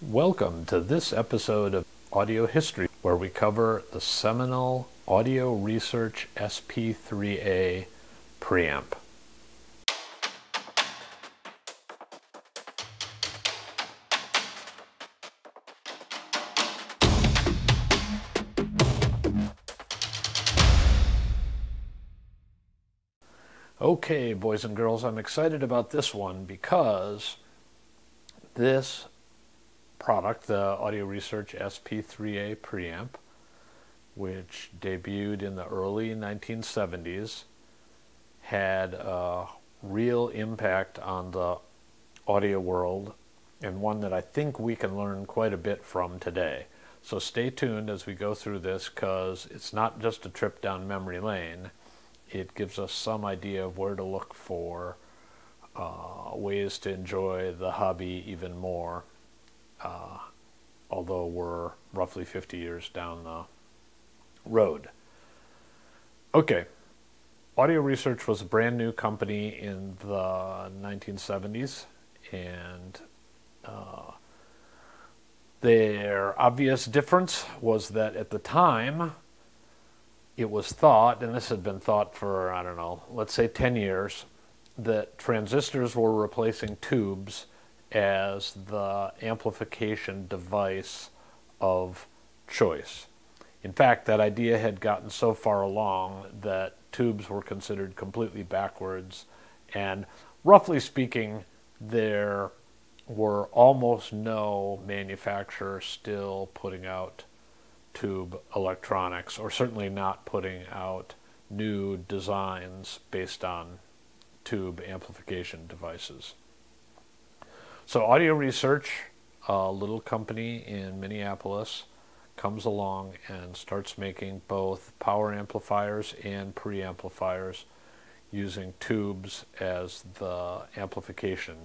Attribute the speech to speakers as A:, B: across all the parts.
A: Welcome to this episode of Audio History, where we cover the seminal Audio Research SP3A preamp. Okay, boys and girls, I'm excited about this one because this product, the Audio Research SP3A preamp, which debuted in the early 1970s, had a real impact on the audio world and one that I think we can learn quite a bit from today. So stay tuned as we go through this because it's not just a trip down memory lane. It gives us some idea of where to look for uh, ways to enjoy the hobby even more uh, although we're roughly 50 years down the road. Okay, Audio Research was a brand new company in the 1970s, and uh, their obvious difference was that at the time, it was thought, and this had been thought for, I don't know, let's say 10 years, that transistors were replacing tubes as the amplification device of choice. In fact, that idea had gotten so far along that tubes were considered completely backwards, and roughly speaking, there were almost no manufacturers still putting out tube electronics, or certainly not putting out new designs based on tube amplification devices. So Audio Research, a little company in Minneapolis, comes along and starts making both power amplifiers and preamplifiers using tubes as the amplification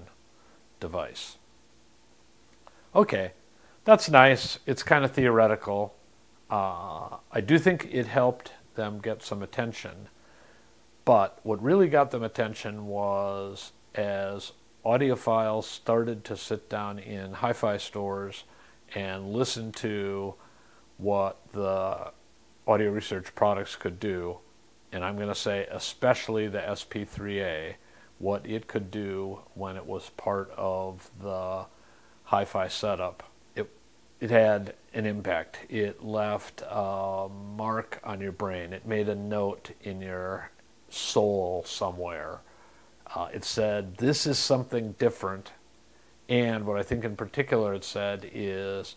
A: device. Okay, that's nice. It's kind of theoretical. Uh, I do think it helped them get some attention. But what really got them attention was as audiophiles started to sit down in hi-fi stores and listen to what the audio research products could do, and I'm going to say especially the SP3A, what it could do when it was part of the hi-fi setup. It, it had an impact. It left a mark on your brain. It made a note in your soul somewhere uh, it said, this is something different. And what I think in particular it said is,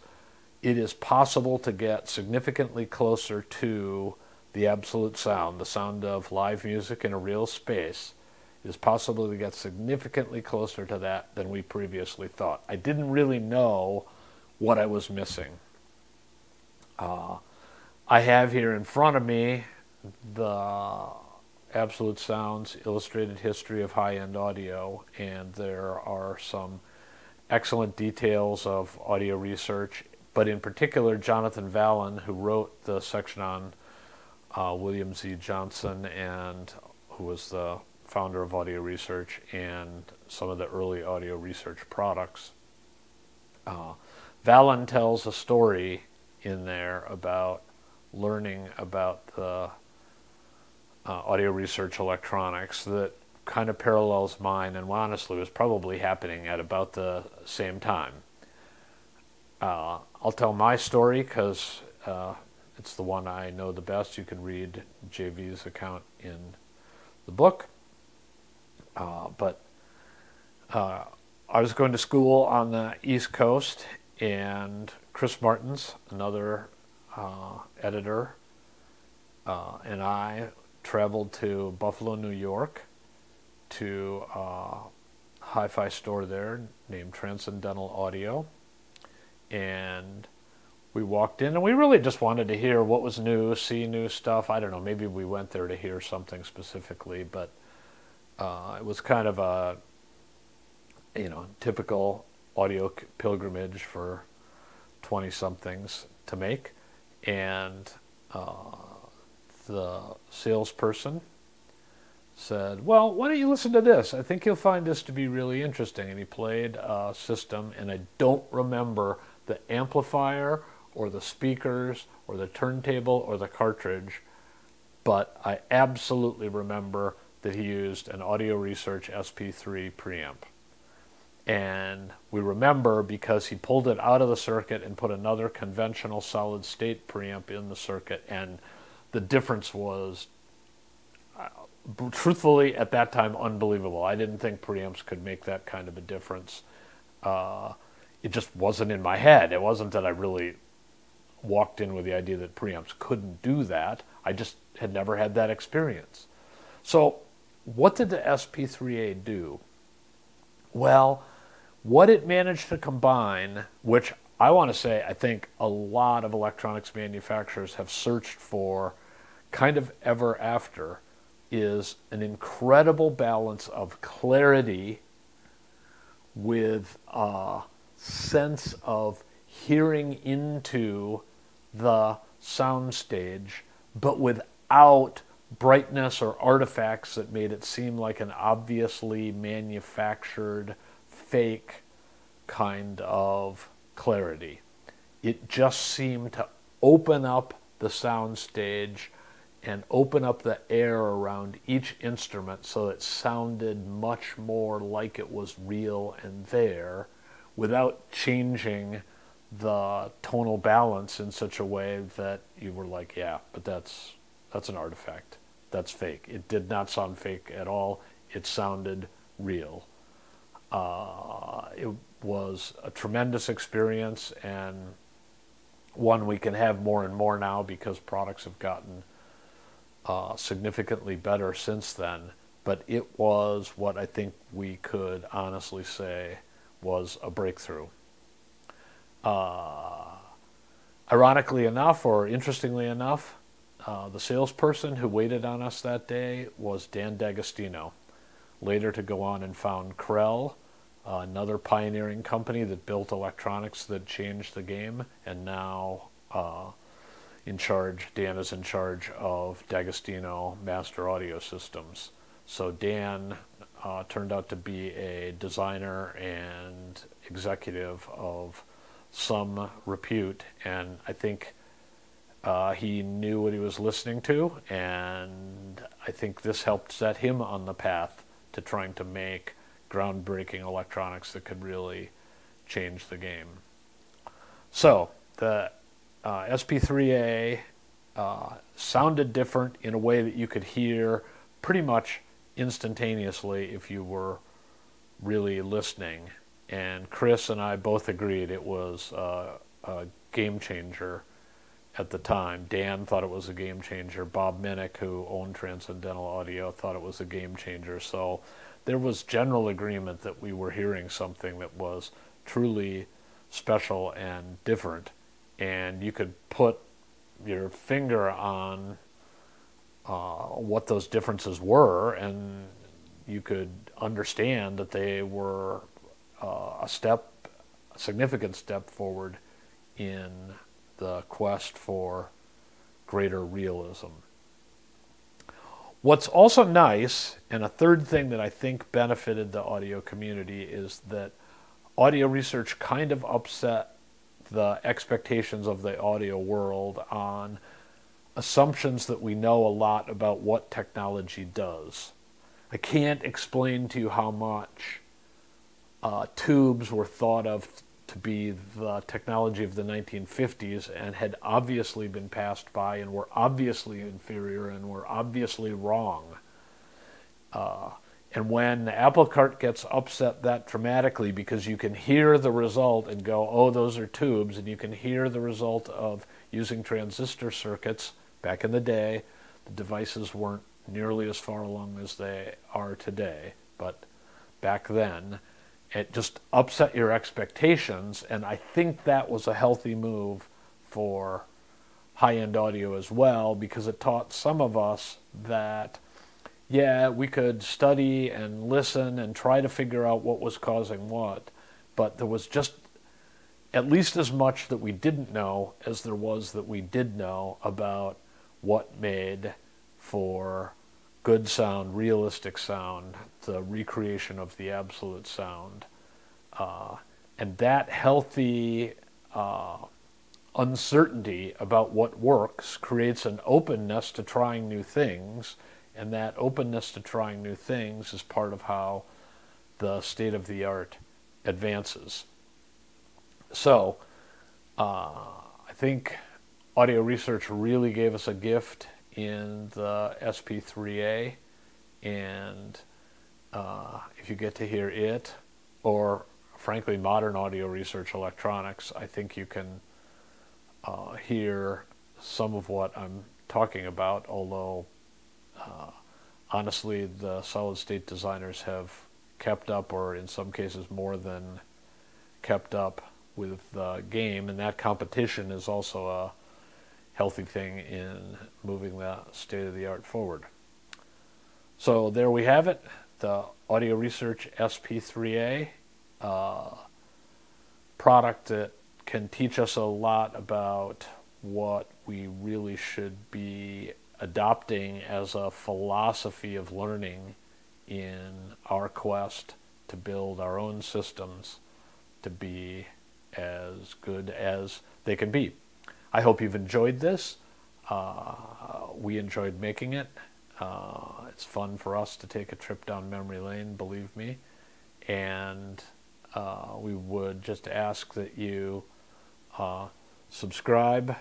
A: it is possible to get significantly closer to the absolute sound, the sound of live music in a real space. It is possible to get significantly closer to that than we previously thought. I didn't really know what I was missing. Uh, I have here in front of me the Absolute Sound's Illustrated History of High-End Audio, and there are some excellent details of audio research, but in particular Jonathan Valin, who wrote the section on uh, William Z. Johnson and who was the founder of audio research and some of the early audio research products. Uh, Valin tells a story in there about learning about the uh, audio research electronics that kind of parallels mine and honestly was probably happening at about the same time. Uh, I'll tell my story because uh, it's the one I know the best. You can read JV's account in the book. Uh, but uh, I was going to school on the East Coast, and Chris Martens, another uh, editor, and I traveled to Buffalo, New York to a hi-fi store there named Transcendental Audio. And we walked in and we really just wanted to hear what was new, see new stuff. I don't know, maybe we went there to hear something specifically, but uh, it was kind of a, you know, typical audio pilgrimage for 20 somethings to make. And uh, the salesperson said, Well, why don't you listen to this? I think you'll find this to be really interesting. And he played a system, and I don't remember the amplifier or the speakers or the turntable or the cartridge, but I absolutely remember that he used an Audio Research SP3 preamp. And we remember because he pulled it out of the circuit and put another conventional solid state preamp in the circuit, and the difference was uh, truthfully at that time unbelievable. I didn't think preamps could make that kind of a difference. Uh, it just wasn't in my head. It wasn't that I really walked in with the idea that preamps couldn't do that. I just had never had that experience. So, what did the SP3A do? Well, what it managed to combine, which I want to say I think a lot of electronics manufacturers have searched for kind of ever after, is an incredible balance of clarity with a sense of hearing into the soundstage, but without brightness or artifacts that made it seem like an obviously manufactured fake kind of clarity. It just seemed to open up the soundstage and open up the air around each instrument so it sounded much more like it was real and there without changing the tonal balance in such a way that you were like, yeah, but that's that's an artifact. That's fake. It did not sound fake at all. It sounded real. Uh, it was a tremendous experience and one we can have more and more now because products have gotten uh, significantly better since then. But it was what I think we could honestly say was a breakthrough. Uh, ironically enough, or interestingly enough, uh, the salesperson who waited on us that day was Dan D'Agostino, later to go on and found Krell, uh, another pioneering company that built electronics that changed the game, and now uh, in charge, Dan is in charge of D'Agostino Master Audio Systems. So Dan uh, turned out to be a designer and executive of some repute, and I think uh, he knew what he was listening to, and I think this helped set him on the path to trying to make groundbreaking electronics that could really change the game. So the uh, SP3A uh, sounded different in a way that you could hear pretty much instantaneously if you were really listening. And Chris and I both agreed it was uh, a game changer at the time. Dan thought it was a game changer. Bob Minnick, who owned Transcendental Audio, thought it was a game changer. So there was general agreement that we were hearing something that was truly special and different. And you could put your finger on uh, what those differences were, and you could understand that they were uh, a step, a significant step forward in the quest for greater realism. What's also nice, and a third thing that I think benefited the audio community, is that audio research kind of upset the expectations of the audio world on assumptions that we know a lot about what technology does. I can't explain to you how much uh, tubes were thought of to be the technology of the 1950s and had obviously been passed by and were obviously inferior and were obviously wrong. Uh, and when the apple cart gets upset that dramatically because you can hear the result and go, oh, those are tubes, and you can hear the result of using transistor circuits back in the day, the devices weren't nearly as far along as they are today, but back then, it just upset your expectations, and I think that was a healthy move for high end audio as well because it taught some of us that, yeah, we could study and listen and try to figure out what was causing what, but there was just at least as much that we didn't know as there was that we did know about what made for good sound, realistic sound, the recreation of the absolute sound. Uh, and that healthy uh, uncertainty about what works creates an openness to trying new things. And that openness to trying new things is part of how the state of the art advances. So, uh, I think audio research really gave us a gift in the SP3A, and uh, if you get to hear it, or frankly, modern audio research electronics, I think you can uh, hear some of what I'm talking about, although uh, honestly, the solid state designers have kept up, or in some cases, more than kept up with the game, and that competition is also a healthy thing in moving the state of the art forward. So there we have it, the Audio Research SP3A uh, product that can teach us a lot about what we really should be adopting as a philosophy of learning in our quest to build our own systems to be as good as they can be. I hope you've enjoyed this. Uh, we enjoyed making it. Uh, it's fun for us to take a trip down memory lane, believe me. And uh, we would just ask that you uh, subscribe,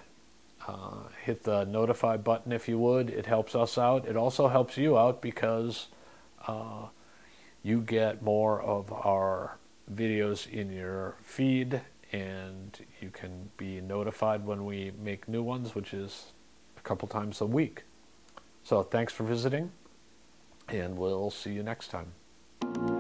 A: uh, hit the notify button if you would. It helps us out. It also helps you out because uh, you get more of our videos in your feed and you can be notified when we make new ones, which is a couple times a week. So thanks for visiting, and we'll see you next time.